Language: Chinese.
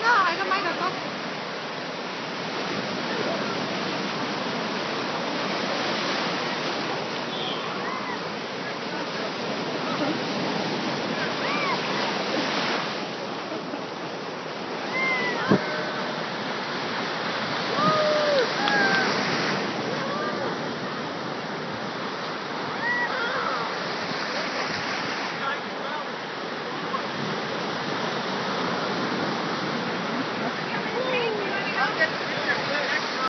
那还是买点东。